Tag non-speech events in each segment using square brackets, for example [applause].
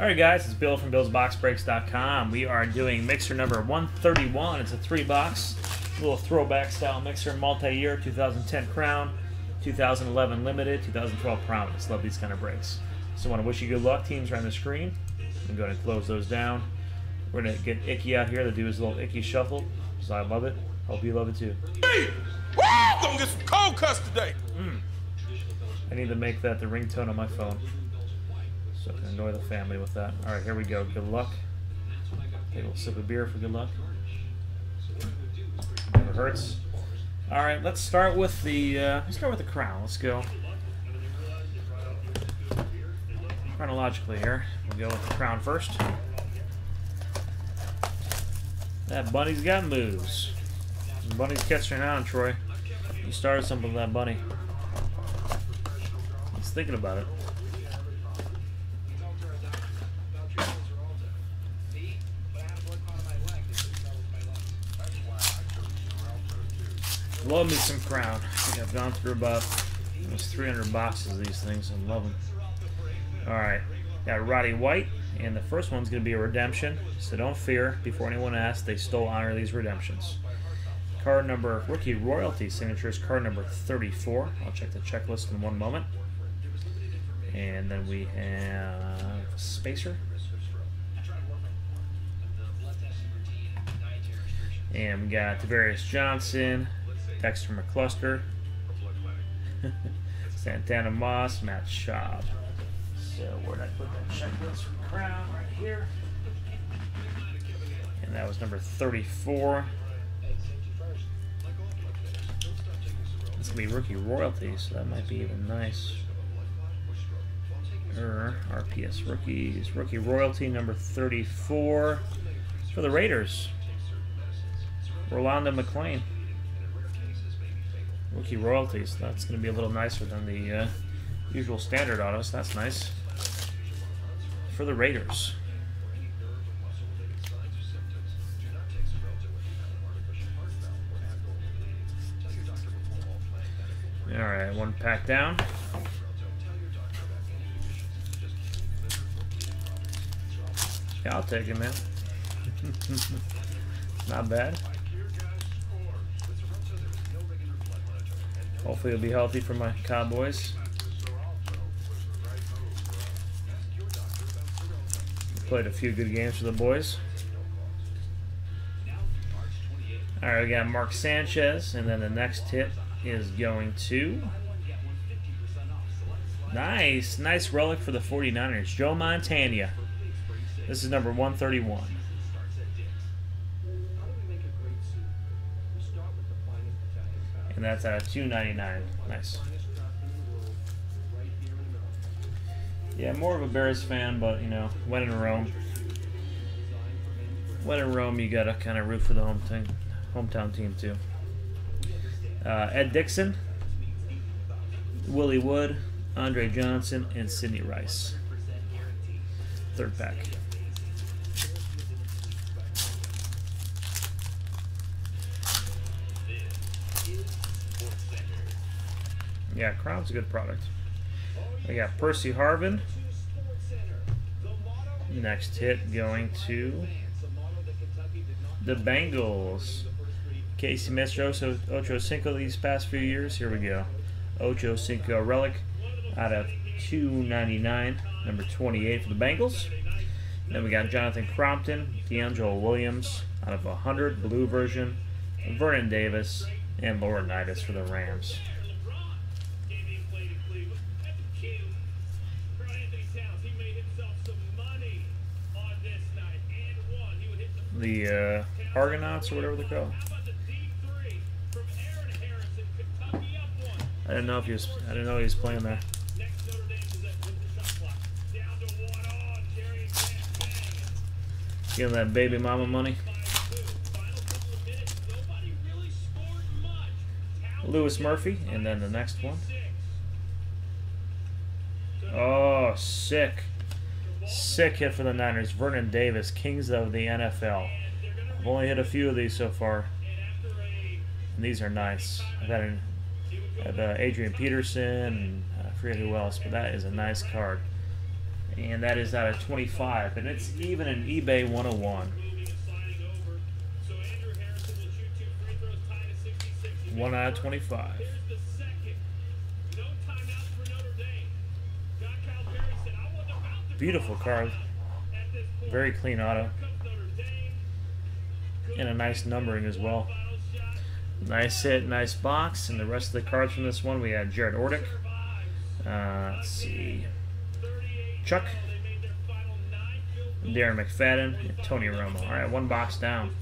Alright guys, it's Bill from BillsBoxBreaks.com. We are doing mixer number 131. It's a three box, little throwback style mixer, multi-year, 2010 Crown, 2011 Limited, 2012 Promise. Love these kind of breaks. So I want to wish you good luck. Teams are on the screen. I'm going to close those down. We're going to get Icky out here to do his little Icky shuffle. So I love it. Hope you love it too. Hey! Woo! Gonna get some cold cuts today. Hmm. I need to make that the ringtone on my phone. So I can annoy the family with that. Alright, here we go. Good luck. Take a little sip of beer for good luck. Never hurts. Alright, let's start with the uh, let's start with the crown. Let's go. Chronologically here. We'll go with the crown first. That bunny's got moves. Bunny's catching on, Troy. You started something with that bunny. He's thinking about it. Love me some Crown. I think I've gone through about almost 300 boxes of these things. I love them. Alright, got Roddy White, and the first one's going to be a redemption, so don't fear. Before anyone asks, they still honor these redemptions. Card number, rookie royalty signatures, card number 34. I'll check the checklist in one moment. And then we have Spacer. And we got Tavarius Johnson, Dexter McCluster, [laughs] Santana Moss, Matt Schaub. So where'd I put that checklist from Crown? Right here. And that was number 34. This will be rookie royalty, so that might be even nice. Er, RPS rookies, rookie royalty number 34 for the Raiders. Rolando McClain. Rookie royalties. That's going to be a little nicer than the uh, usual standard autos. That's nice. For the Raiders. Alright, one pack down. Yeah, I'll take it, man. [laughs] Not bad. Hopefully it'll be healthy for my Cowboys. Played a few good games for the boys. Alright, we got Mark Sanchez, and then the next hit is going to... Nice, nice relic for the 49ers. Joe Montana. This is number 131. And that's at 299. Nice. Yeah, more of a Bears fan, but you know, when in Rome. When in Rome, you gotta kind of root for the home team, hometown team too. Uh, Ed Dickson, Willie Wood, Andre Johnson, and Sidney Rice. Third pack. Yeah, Crown's a good product. We got Percy Harvin. Next hit going to the Bengals. Casey Mestroso, Ocho Cinco these past few years. Here we go. Ocho Cinco Relic out of 299, number 28 for the Bengals. Then we got Jonathan Crompton, DeAngelo Williams out of 100, blue version, Vernon Davis, and Laurinaitis for the Rams. The uh, Argonauts or whatever they're called. I didn't know if he was. I didn't know he was playing there. Him that baby mama money. Louis Murphy, and then the next one. Oh, sick. Sick hit for the Niners. Vernon Davis, Kings of the NFL. I've only hit a few of these so far. And these are nice. I've had an, uh, Adrian Peterson, and I forget who else, but that is a nice card. And that is out of 25. And it's even an eBay 101. One out of 25. Beautiful card. Very clean auto. And a nice numbering as well. Nice hit, nice box. And the rest of the cards from this one, we had Jared Odrick. Uh, let's see. Chuck. Darren McFadden. And Tony Romo. All right, one box down.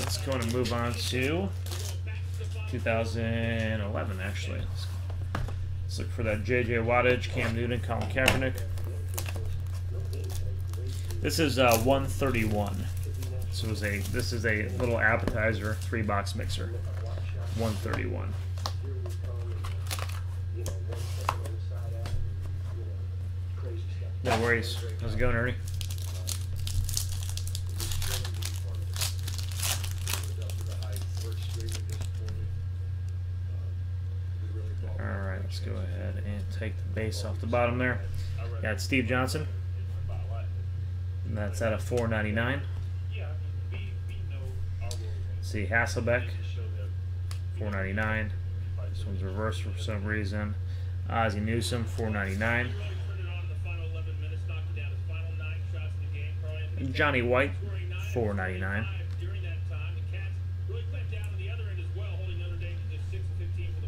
Let's go and move on to 2011, actually. Let's, let's look for that J.J. Wattage, Cam Newton, Colin Kaepernick. This is uh, 131. This was a this is a little appetizer three box mixer. 131. No worries. How's it going, Ernie? Alright, let's go ahead and take the base off the bottom there. Got Steve Johnson. That's at a 499. See Hasselbeck, 499. This one's reversed for some reason. Ozzie Newsome, 499. Johnny White, 499.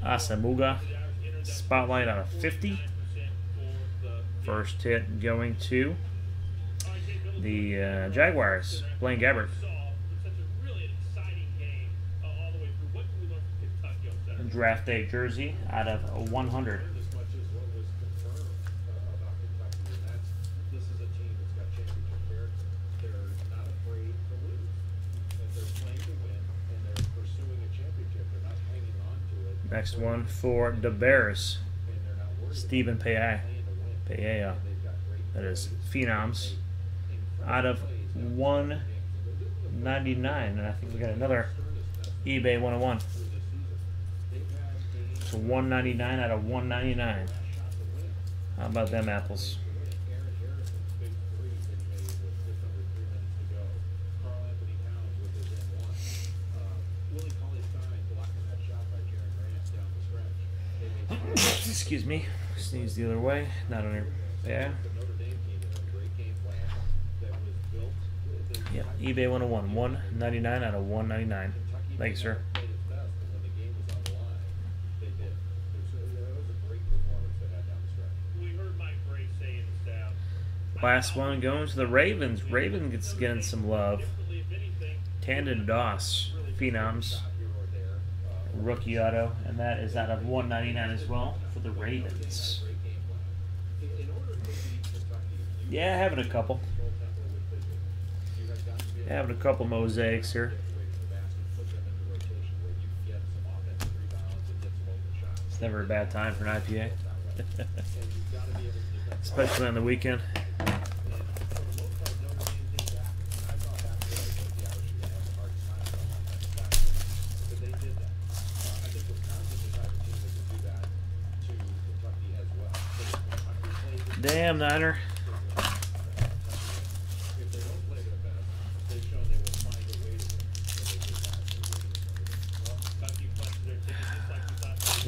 Asomugha, spotlight out of 50. First hit going to the uh, Jaguars, Blaine Gabbert. Draft day jersey out of 100. Next one for the Bears, Stephen Paea. Paea. That is Phenoms out of 199. And I think we got another eBay 101. So 199 out of 199. How about them apples? [coughs] Excuse me. Sneeze the other way. Not on your. Yeah. Yep. eBay 101. 199 out of 199. Thanks, sir. Last one going to the Ravens. Raven gets getting some love. Tandon Doss, Phenoms, rookie auto, and that is out of 199 as well for the Ravens. Yeah, having a couple. Having a couple mosaics here. It's never a bad time for an IPA. [laughs] Especially on the weekend. Damn, Niner.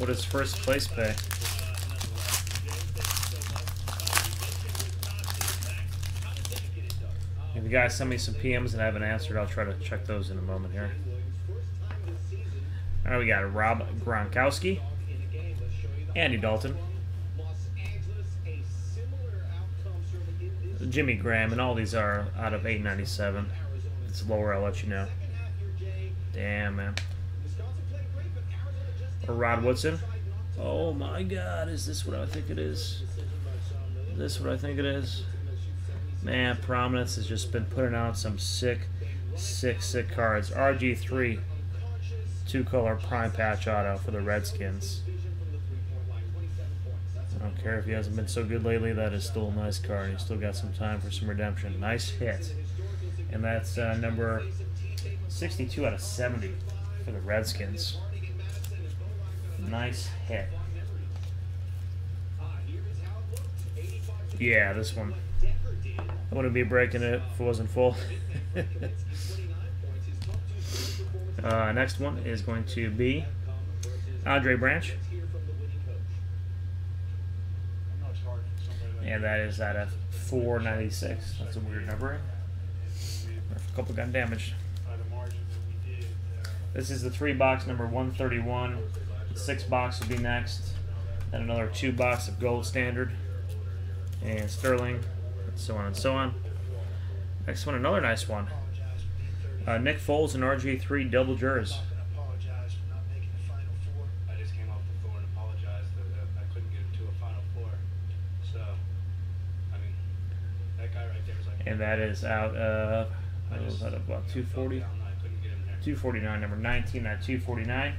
What does first place pay? If you guys send me some PMs and I haven't answered, I'll try to check those in a moment here. All right, we got Rob Gronkowski, Andy Dalton, Jimmy Graham, and all these are out of 897. It's lower, I'll let you know. Damn, man. Rod Woodson. Oh my god, is this what I think it is? Is this what I think it is? Man, Prominence has just been putting out some sick, sick, sick cards. RG3, two color prime patch auto for the Redskins. I don't care if he hasn't been so good lately, that is still a nice card. He's still got some time for some redemption. Nice hit. And that's uh, number 62 out of 70 for the Redskins. Nice hit. Yeah, this one. I wouldn't be breaking it if it wasn't full. [laughs] uh, next one is going to be Andre Branch. And that is at a 496. That's a weird number. A couple gun damage. This is the three box number 131. Six box will be next. Then another two box of gold standard and sterling, and so on and so on. Next one, another nice one. Uh, Nick Foles and RG3 double jurors. I just came off the floor and that uh, I couldn't get him to a final four. So, I mean, that guy right there was that is out of, what was that, about 240? I couldn't get him there. 249, number 19 at 249.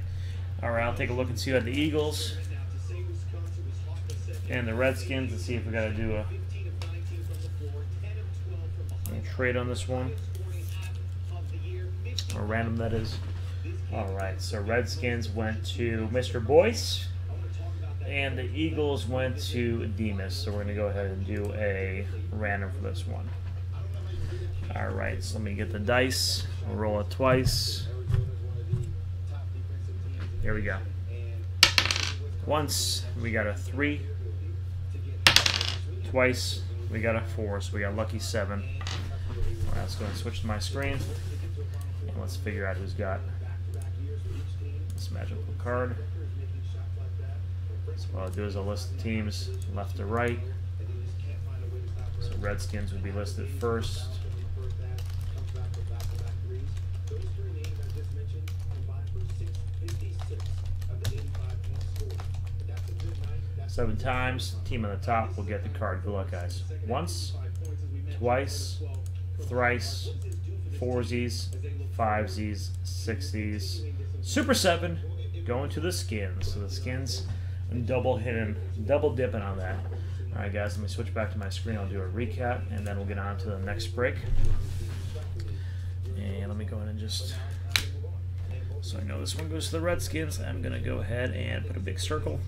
All right, I'll take a look and see at the Eagles and the Redskins and see if we got to do a, a trade on this one. Or random, that is. All right, so Redskins went to Mr. Boyce, and the Eagles went to Demas. So we're going to go ahead and do a random for this one. All right, so let me get the dice. We'll roll it twice. Here we go. Once we got a three. Twice we got a four, so we got lucky seven. All right, let's go and switch to my screen. And let's figure out who's got this magical card. So what I'll do is I'll list the teams left to right. So Redskins would be listed first. Seven times, team on the top will get the card. Good luck, guys. Once, twice, thrice, foursies, fivesies, sixties, super seven, going to the skins. So the skins double hitting, double dipping on that. All right, guys, let me switch back to my screen. I'll do a recap, and then we'll get on to the next break. And let me go ahead and just, so I know this one goes to the Redskins, I'm going to go ahead and put a big circle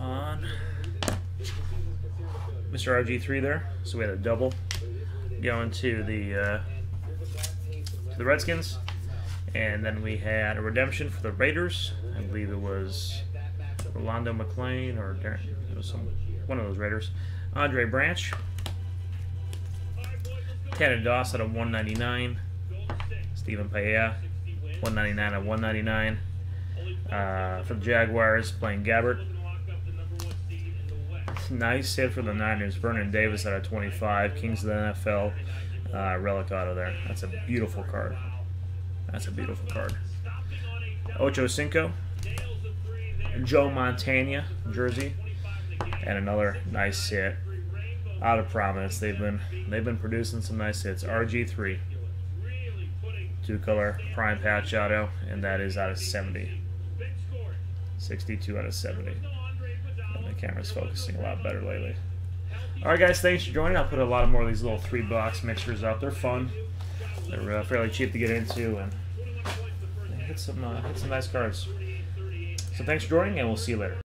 on Mr. RG3 there. So we had a double going to the uh, to the Redskins, and then we had a redemption for the Raiders. I believe it was Rolando McClain or Darren, it was some one of those Raiders. Andre Branch, Tandon Doss at a 199. Stephen Paea, 199 at 199. Uh, for the Jaguars, Blaine Gabbert. Nice hit for the Niners. Vernon Davis out of 25. Kings of the NFL. Uh, relic auto there. That's a beautiful card. That's a beautiful card. Ocho Cinco. Joe Montana jersey. And another nice hit out of Prominence. They've been they've been producing some nice hits. RG3. Two color prime patch auto, and that is out of 70. 62 out of 70 camera's focusing a lot better lately. Alright guys, thanks for joining. I'll put a lot of more of these little three box mixers up. They're fun. They're uh, fairly cheap to get into and hit some, uh, hit some nice cards. So thanks for joining and we'll see you later.